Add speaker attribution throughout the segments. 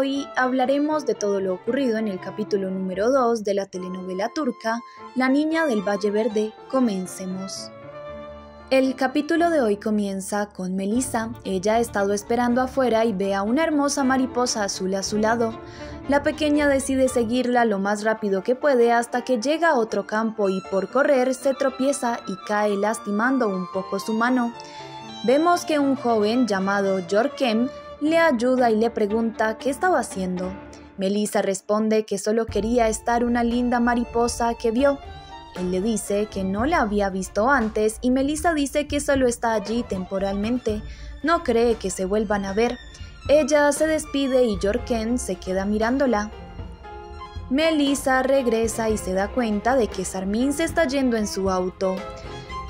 Speaker 1: Hoy hablaremos de todo lo ocurrido en el capítulo número 2 de la telenovela turca La Niña del Valle Verde. Comencemos. El capítulo de hoy comienza con Melissa. Ella ha estado esperando afuera y ve a una hermosa mariposa azul a su lado. La pequeña decide seguirla lo más rápido que puede hasta que llega a otro campo y por correr se tropieza y cae lastimando un poco su mano. Vemos que un joven llamado Jorkem le ayuda y le pregunta qué estaba haciendo. Melissa responde que solo quería estar una linda mariposa que vio. Él le dice que no la había visto antes y Melissa dice que solo está allí temporalmente, no cree que se vuelvan a ver. Ella se despide y Jorken se queda mirándola. Melissa regresa y se da cuenta de que Sarmin se está yendo en su auto.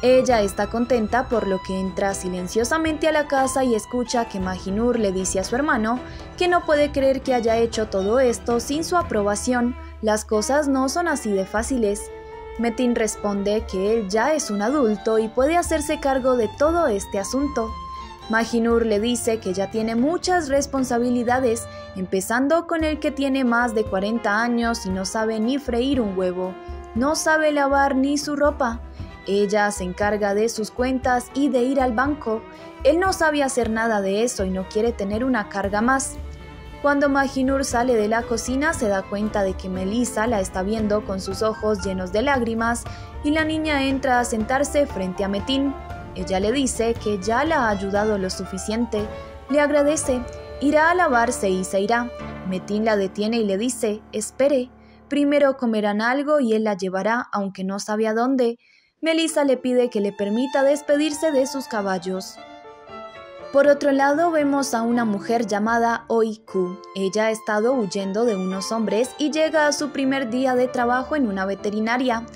Speaker 1: Ella está contenta por lo que entra silenciosamente a la casa y escucha que Majinur le dice a su hermano que no puede creer que haya hecho todo esto sin su aprobación. Las cosas no son así de fáciles. Metin responde que él ya es un adulto y puede hacerse cargo de todo este asunto. Majinur le dice que ya tiene muchas responsabilidades, empezando con el que tiene más de 40 años y no sabe ni freír un huevo, no sabe lavar ni su ropa, ella se encarga de sus cuentas y de ir al banco. Él no sabe hacer nada de eso y no quiere tener una carga más. Cuando Majinur sale de la cocina se da cuenta de que Melissa la está viendo con sus ojos llenos de lágrimas y la niña entra a sentarse frente a Metin. Ella le dice que ya la ha ayudado lo suficiente, le agradece, irá a lavarse y se irá. Metin la detiene y le dice, espere, primero comerán algo y él la llevará aunque no sabe a dónde, Melissa le pide que le permita despedirse de sus caballos. Por otro lado, vemos a una mujer llamada Oiku. Ella ha estado huyendo de unos hombres y llega a su primer día de trabajo en una veterinaria.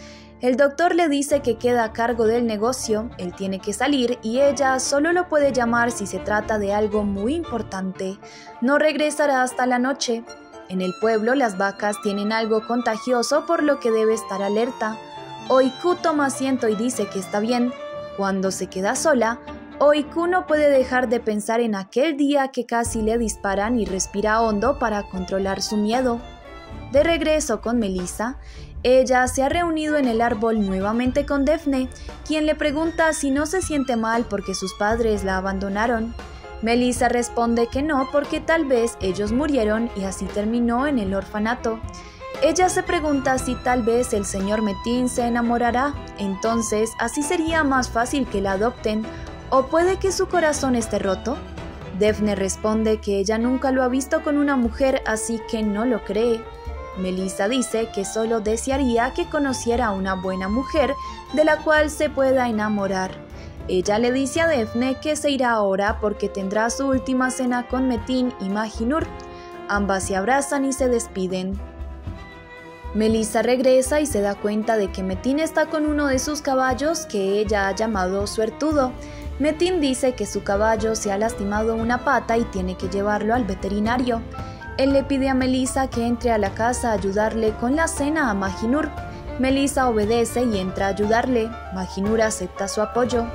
Speaker 1: El doctor le dice que queda a cargo del negocio, él tiene que salir y ella solo lo puede llamar si se trata de algo muy importante. No regresará hasta la noche. En el pueblo las vacas tienen algo contagioso por lo que debe estar alerta. Oiku toma asiento y dice que está bien. Cuando se queda sola, Oiku no puede dejar de pensar en aquel día que casi le disparan y respira hondo para controlar su miedo. De regreso con Melissa, ella se ha reunido en el árbol nuevamente con Daphne, quien le pregunta si no se siente mal porque sus padres la abandonaron. Melissa responde que no porque tal vez ellos murieron y así terminó en el orfanato. Ella se pregunta si tal vez el señor Metin se enamorará, entonces así sería más fácil que la adopten, o puede que su corazón esté roto. Daphne responde que ella nunca lo ha visto con una mujer, así que no lo cree. Melissa dice que solo desearía que conociera a una buena mujer de la cual se pueda enamorar. Ella le dice a Daphne que se irá ahora porque tendrá su última cena con Metin y Majinur. Ambas se abrazan y se despiden. Melissa regresa y se da cuenta de que Metin está con uno de sus caballos que ella ha llamado suertudo. Metin dice que su caballo se ha lastimado una pata y tiene que llevarlo al veterinario. Él le pide a Melissa que entre a la casa a ayudarle con la cena a Majinur. Melissa obedece y entra a ayudarle. Majinur acepta su apoyo.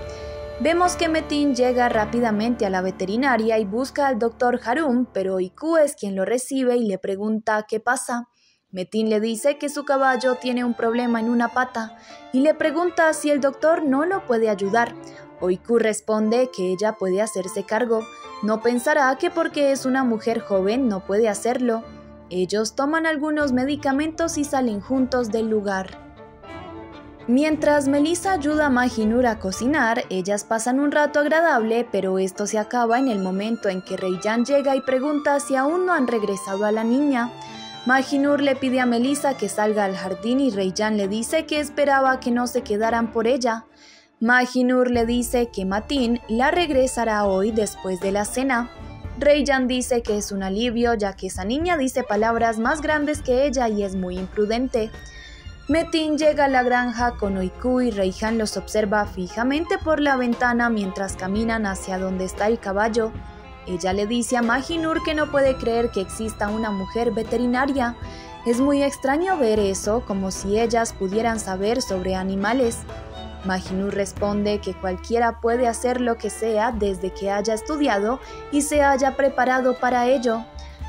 Speaker 1: Vemos que Metin llega rápidamente a la veterinaria y busca al doctor Harum, pero Iku es quien lo recibe y le pregunta qué pasa. Metin le dice que su caballo tiene un problema en una pata y le pregunta si el doctor no lo puede ayudar. Oiku responde que ella puede hacerse cargo. No pensará que porque es una mujer joven no puede hacerlo. Ellos toman algunos medicamentos y salen juntos del lugar. Mientras Melissa ayuda a Majinur a cocinar, ellas pasan un rato agradable, pero esto se acaba en el momento en que Reijan llega y pregunta si aún no han regresado a la niña. Majinur le pide a Melissa que salga al jardín y Reijan le dice que esperaba que no se quedaran por ella. Majinur le dice que Matin la regresará hoy después de la cena. Reijan dice que es un alivio ya que esa niña dice palabras más grandes que ella y es muy imprudente. Metin llega a la granja con Oiku y Reijan los observa fijamente por la ventana mientras caminan hacia donde está el caballo. Ella le dice a Majinur que no puede creer que exista una mujer veterinaria. Es muy extraño ver eso, como si ellas pudieran saber sobre animales. Majinur responde que cualquiera puede hacer lo que sea desde que haya estudiado y se haya preparado para ello.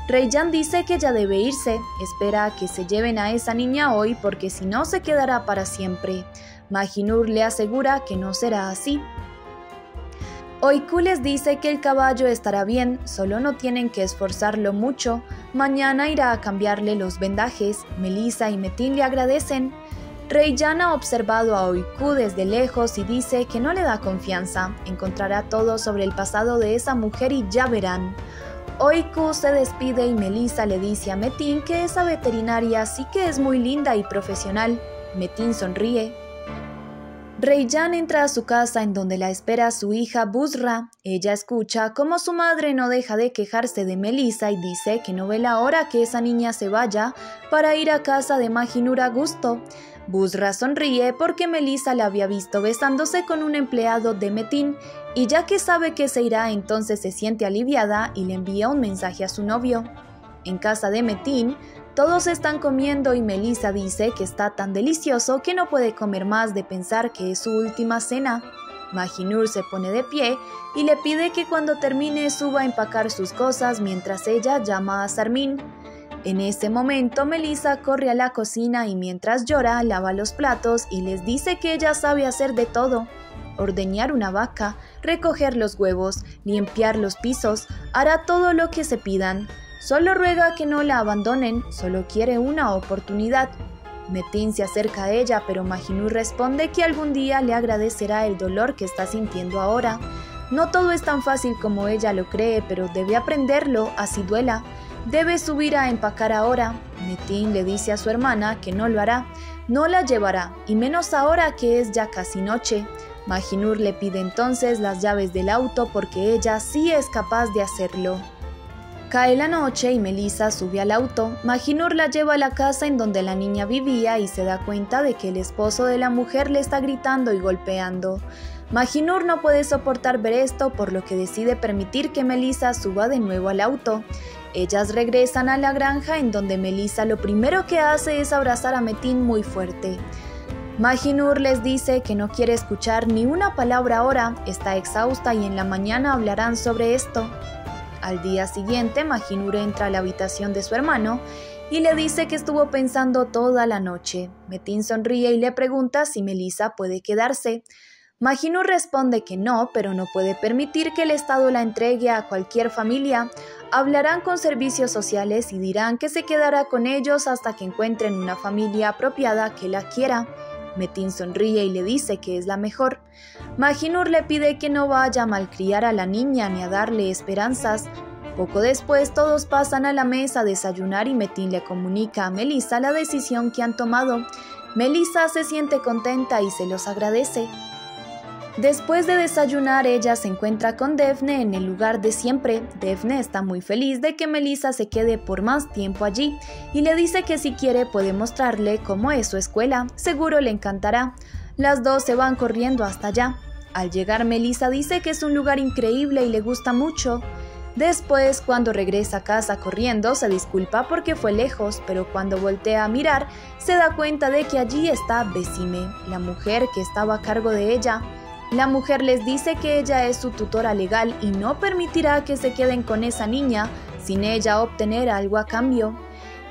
Speaker 1: Reyyan dice que ya debe irse, espera que se lleven a esa niña hoy porque si no se quedará para siempre. Majinur le asegura que no será así. Oiku les dice que el caballo estará bien, solo no tienen que esforzarlo mucho. Mañana irá a cambiarle los vendajes. Melissa y Metin le agradecen. Reyyan ha observado a Oiku desde lejos y dice que no le da confianza. Encontrará todo sobre el pasado de esa mujer y ya verán. Oiku se despide y Melissa le dice a Metin que esa veterinaria sí que es muy linda y profesional. Metin sonríe. Reyyan entra a su casa en donde la espera su hija Busra. Ella escucha cómo su madre no deja de quejarse de Melissa y dice que no ve la hora que esa niña se vaya para ir a casa de Majinur a gusto. Busra sonríe porque Melissa la había visto besándose con un empleado de Metin y ya que sabe que se irá entonces se siente aliviada y le envía un mensaje a su novio. En casa de Metin, todos están comiendo y Melissa dice que está tan delicioso que no puede comer más de pensar que es su última cena. Majinur se pone de pie y le pide que cuando termine suba a empacar sus cosas mientras ella llama a Sarmin. En ese momento, Melissa corre a la cocina y mientras llora, lava los platos y les dice que ella sabe hacer de todo. Ordeñar una vaca, recoger los huevos, limpiar los pisos, hará todo lo que se pidan. Solo ruega que no la abandonen, solo quiere una oportunidad. Metin se acerca a ella, pero Majinur responde que algún día le agradecerá el dolor que está sintiendo ahora. No todo es tan fácil como ella lo cree, pero debe aprenderlo, así duela. Debe subir a empacar ahora. Metin le dice a su hermana que no lo hará, no la llevará, y menos ahora que es ya casi noche. Majinur le pide entonces las llaves del auto porque ella sí es capaz de hacerlo. Cae la noche y Melissa sube al auto. Majinur la lleva a la casa en donde la niña vivía y se da cuenta de que el esposo de la mujer le está gritando y golpeando. Majinur no puede soportar ver esto, por lo que decide permitir que Melissa suba de nuevo al auto. Ellas regresan a la granja en donde Melissa lo primero que hace es abrazar a Metin muy fuerte. Majinur les dice que no quiere escuchar ni una palabra ahora, está exhausta y en la mañana hablarán sobre esto. Al día siguiente, Majinur entra a la habitación de su hermano y le dice que estuvo pensando toda la noche. Metin sonríe y le pregunta si Melissa puede quedarse. Majinur responde que no, pero no puede permitir que el Estado la entregue a cualquier familia. Hablarán con servicios sociales y dirán que se quedará con ellos hasta que encuentren una familia apropiada que la quiera. Metin sonríe y le dice que es la mejor. Majinur le pide que no vaya a malcriar a la niña ni a darle esperanzas. Poco después todos pasan a la mesa a desayunar y Metin le comunica a Melissa la decisión que han tomado. Melissa se siente contenta y se los agradece. Después de desayunar, ella se encuentra con Defne en el lugar de siempre. Defne está muy feliz de que Melissa se quede por más tiempo allí y le dice que si quiere puede mostrarle cómo es su escuela, seguro le encantará. Las dos se van corriendo hasta allá. Al llegar, Melissa dice que es un lugar increíble y le gusta mucho. Después, cuando regresa a casa corriendo, se disculpa porque fue lejos, pero cuando voltea a mirar, se da cuenta de que allí está Besime, la mujer que estaba a cargo de ella. La mujer les dice que ella es su tutora legal y no permitirá que se queden con esa niña sin ella obtener algo a cambio.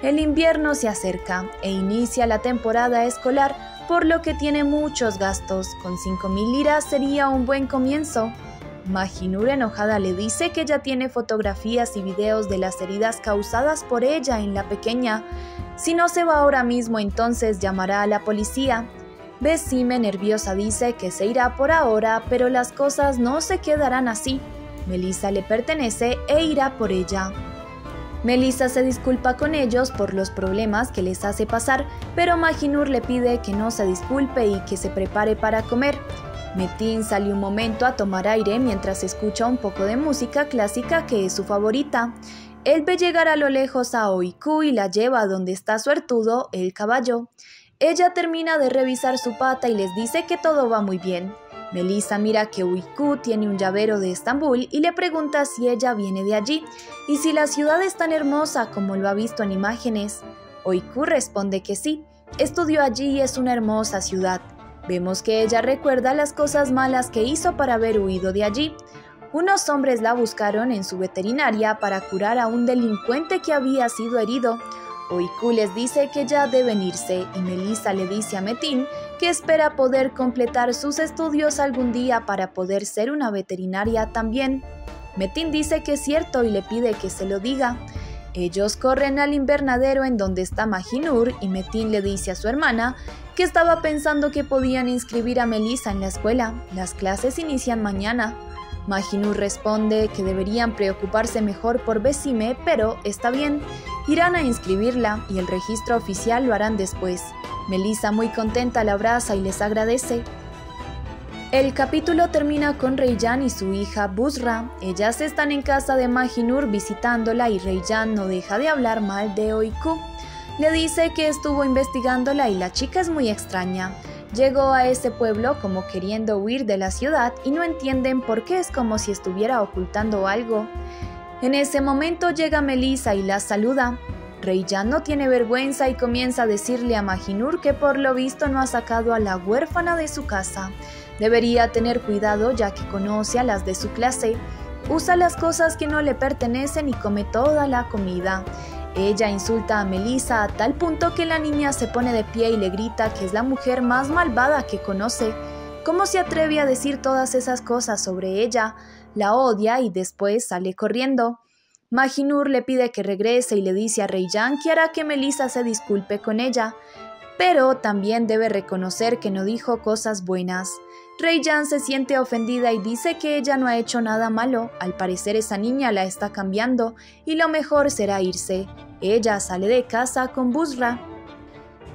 Speaker 1: El invierno se acerca e inicia la temporada escolar, por lo que tiene muchos gastos. Con 5.000 liras sería un buen comienzo. Majinur enojada le dice que ya tiene fotografías y videos de las heridas causadas por ella en la pequeña. Si no se va ahora mismo entonces llamará a la policía. Besime nerviosa dice que se irá por ahora, pero las cosas no se quedarán así. Melissa le pertenece e irá por ella. Melissa se disculpa con ellos por los problemas que les hace pasar, pero Majinur le pide que no se disculpe y que se prepare para comer. Metin sale un momento a tomar aire mientras escucha un poco de música clásica que es su favorita. Él ve llegar a lo lejos a Oiku y la lleva donde está suertudo el caballo. Ella termina de revisar su pata y les dice que todo va muy bien. Melissa mira que Uiku tiene un llavero de Estambul y le pregunta si ella viene de allí y si la ciudad es tan hermosa como lo ha visto en imágenes. Uiku responde que sí, estudió allí y es una hermosa ciudad. Vemos que ella recuerda las cosas malas que hizo para haber huido de allí. Unos hombres la buscaron en su veterinaria para curar a un delincuente que había sido herido. Oiku les dice que ya deben irse y Melissa le dice a Metin que espera poder completar sus estudios algún día para poder ser una veterinaria también. Metin dice que es cierto y le pide que se lo diga. Ellos corren al invernadero en donde está Majinur y Metin le dice a su hermana que estaba pensando que podían inscribir a Melissa en la escuela. Las clases inician mañana. Majinur responde que deberían preocuparse mejor por Besime, pero está bien. Irán a inscribirla y el registro oficial lo harán después. Melissa muy contenta la abraza y les agradece. El capítulo termina con Reijan y su hija Busra. Ellas están en casa de Majinur visitándola y Reijan no deja de hablar mal de Oiku. Le dice que estuvo investigándola y la chica es muy extraña. Llegó a ese pueblo como queriendo huir de la ciudad y no entienden por qué es como si estuviera ocultando algo. En ese momento llega Melissa y la saluda. Reijan no tiene vergüenza y comienza a decirle a Majinur que por lo visto no ha sacado a la huérfana de su casa. Debería tener cuidado ya que conoce a las de su clase, usa las cosas que no le pertenecen y come toda la comida. Ella insulta a Melissa a tal punto que la niña se pone de pie y le grita que es la mujer más malvada que conoce. ¿Cómo se atreve a decir todas esas cosas sobre ella? La odia y después sale corriendo. Majinur le pide que regrese y le dice a Reijan que hará que Melissa se disculpe con ella, pero también debe reconocer que no dijo cosas buenas. Rey Jan se siente ofendida y dice que ella no ha hecho nada malo, al parecer esa niña la está cambiando y lo mejor será irse. Ella sale de casa con Busra.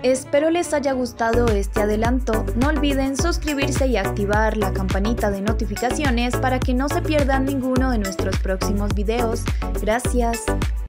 Speaker 1: Espero les haya gustado este adelanto, no olviden suscribirse y activar la campanita de notificaciones para que no se pierdan ninguno de nuestros próximos videos. Gracias.